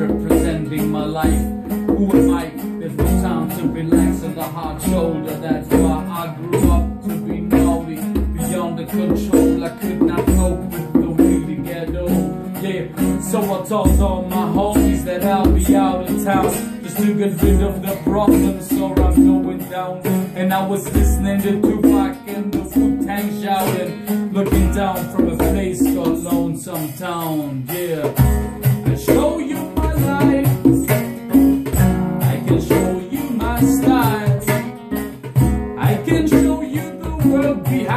representing my life. Who am I? There's no time to relax on the hard shoulder. That's control. I could not cope with the really ghetto. Yeah, so I told all my homies that I'll be out of town just to get rid of the problems. So I'm going down, and I was listening to Tupac and the Wu Tang shouting, looking down from